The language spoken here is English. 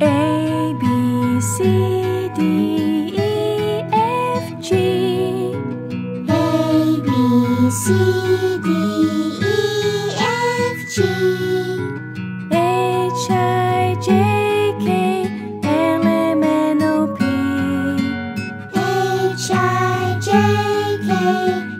A B C D E F G. A B C D E F G. H I J K L M N O P. H I J K